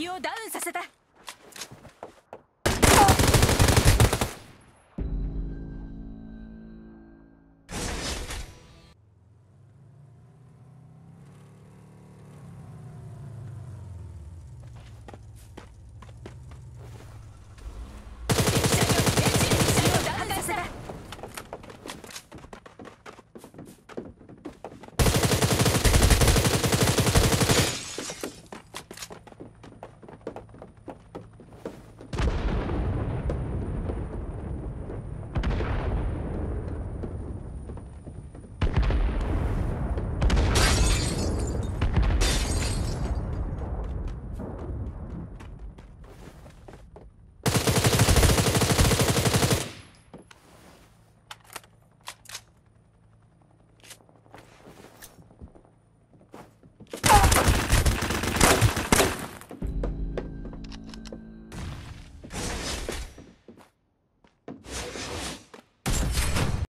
敵をダウンさせた。